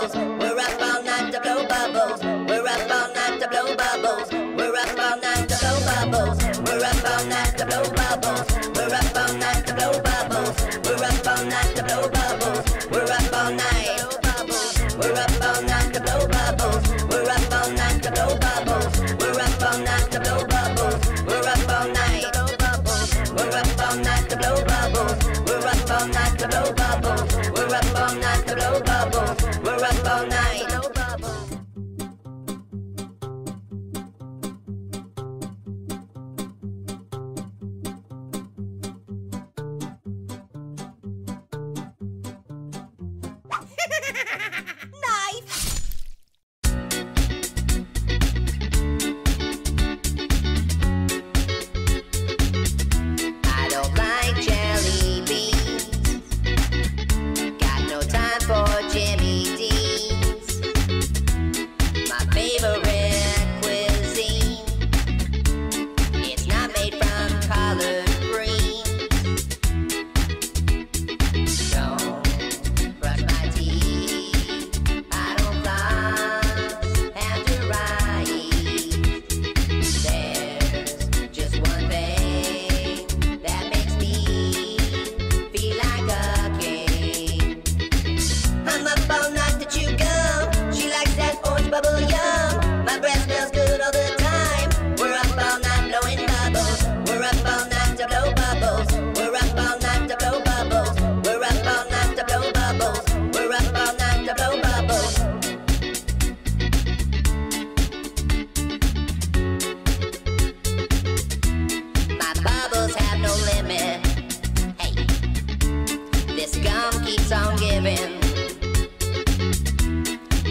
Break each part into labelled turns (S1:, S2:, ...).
S1: Yes.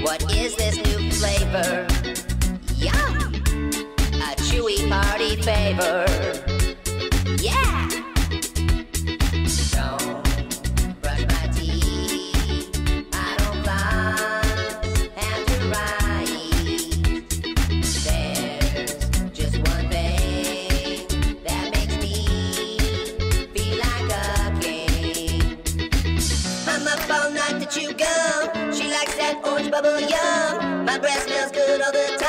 S1: What is this new flavor? Yum! A chewy party favor. Yeah! Don't brush my teeth. I don't. There's just one thing that makes me feel like a king. I'm up all night to chew gum bubble yum. My breath smells good all the time.